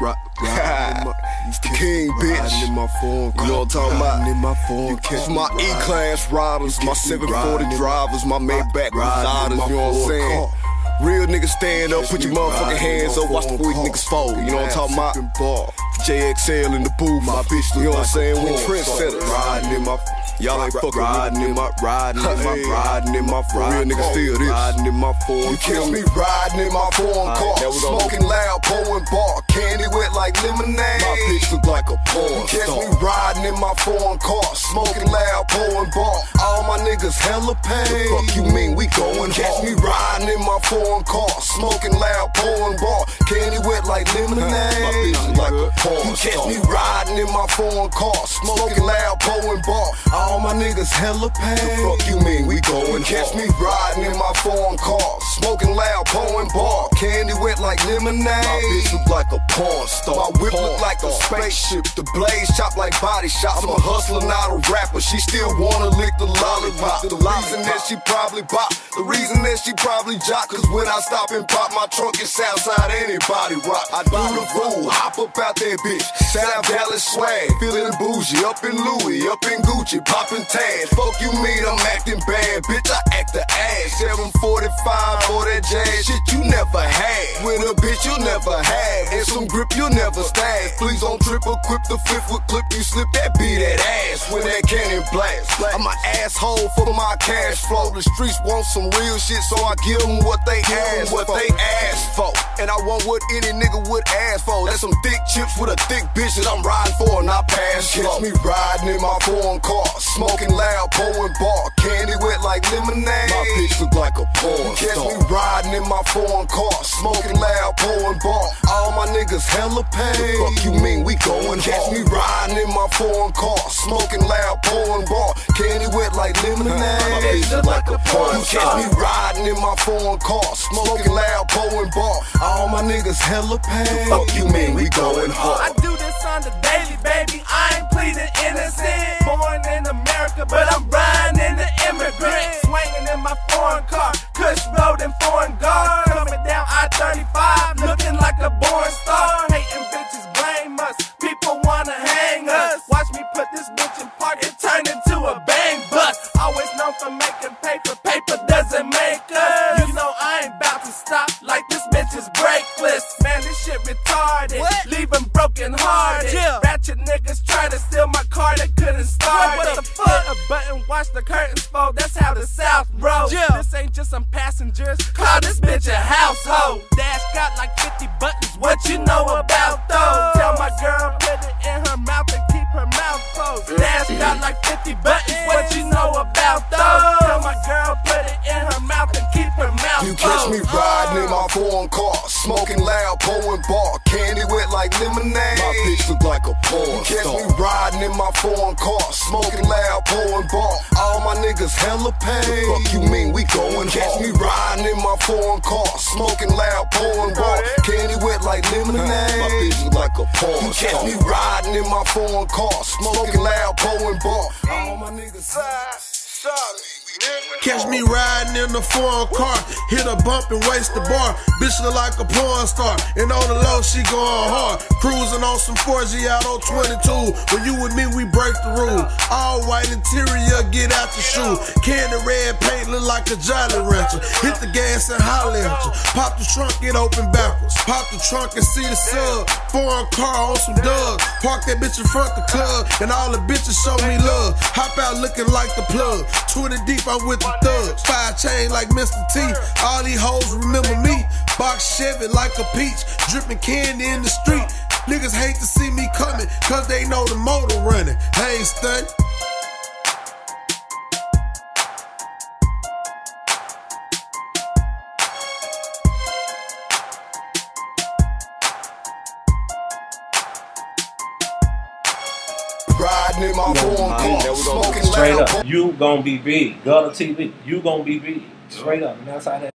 Right, right. It's the king, bitch. In my phone, you know what I'm talking about? In my phone, it's my E-class riders, my 740 drivers, my Maybach residers, you know what I'm saying? Real niggas stand up, put your motherfucking hands up, watch the weak niggas fold. You know what I'm talking about? JXL in the booth, my bitch, you know what I'm saying? We trendsetters. Riding in my Y'all ain't fucking riding in my riding in my riding in my. Real niggas feel this. Riding in my phone. You kill me riding in my foreign car. Smoking loud, pouring bar. Candy wet like lemonade. My bitch look like a porn Catch me riding in my foreign car. Smoking loud, pouring bar. All my niggas hella paid. The fuck you mean we going Catch me riding in my foreign car. Smoking loud, pouring bar. Catch me riding in my foreign car. Smoking my niggas hella paid. The fuck you mean we going Catch me riding in my foreign car, smoking loud, pouring bar, candy wet like lemonade. My bitch look like a porn star. My whip look like a spaceship. The blades chop like body shots. I'm a hustler, not a rapper. She still wanna lick the lollipop. The reason that she probably pop, the reason that she probably jock. Cause when I stop and pop my trunk, it's outside anybody rock. I do the fool, hop up out that bitch. South Dallas swag, feeling bougie, up in Louis, up in Gucci, pop popping tags. Fuck you mean I'm acting bad, bitch. I act the ass. 745 for that jazz shit you never had. With a bitch you never had. And some grip you never stag. Please don't trip equip the fifth with clip. You slip that beat that ass when that cannon blast. I'm an asshole for my cash flow. The streets want some real shit, so I give them what they ask what they ask for. And I want what any nigga would ask for. That's some thick chips with a thick bitch that I'm riding for and I pass. Catch me riding in my foreign car. Smoking loud, pouring bar, candy wet like lemonade. My bitch look like a porn Catch me riding in my foreign car, smoking loud, pouring bar. All my niggas hella paid. The fuck you mean we going Catch hard. me riding in my foreign car, smoking loud, pouring bar, candy wet like lemonade. My bitch look like a porn Catch me riding in my foreign car, smoking loud, pouring bar. All my niggas hella paid. The fuck you mean we going hard? I do this on the daily, baby. I ain't pleading innocent. Born in America, but I'm paper, doesn't make us. You know I ain't about to stop like this bitch is breakless. Man, this shit retarded, what? them broken hearted. Yeah. Ratchet niggas try to steal my car, they couldn't start what, what it. The fuck? Hit a button, watch the curtains fall. That's how the South rolls. Yeah. This ain't just some passengers. Call this bitch a household. Dash got like 50 buttons. What you know about those? Tell my girl put it in her mouth and keep her mouth closed. Dash got like 50 buttons. Like lemonade. My bitch look like a porn catch me riding in my foreign car, smoking loud, pouring bar. All my niggas hella paid. The fuck you mean we going Catch me riding in my foreign car, smoking loud, pouring bar. Candy wet like lemonade. My bitch look like a porn You catch me riding in my foreign car, smoking loud, pouring bar. All my niggas solid. Catch me riding in the foreign car, hit a bump and waste the bar. Bitch look like a porn star, and on the low she going hard. Cruising on some 4G out on 22. When you with me, we break the rule. All white interior, get out the shoe. Candy red paint look like a Jolly Rancher. Hit the gas and holler at you. Pop the trunk, get open backwards. Pop the trunk and see the sub. Foreign car on some dubs. Park that bitch in front the club, and all the bitches show me love. Hop out looking like the plug. 20 deep I'm with the thugs. Five chain like Mr. T. All these hoes remember me. Box Chevy like a peach. Dripping candy in the street. Niggas hate to see me coming, cause they know the motor running. I ain't stunned. Riding in my foreign car, smoking Straight up, you gonna be big. Gutta TV, you gonna be big. Straight up, and that's how that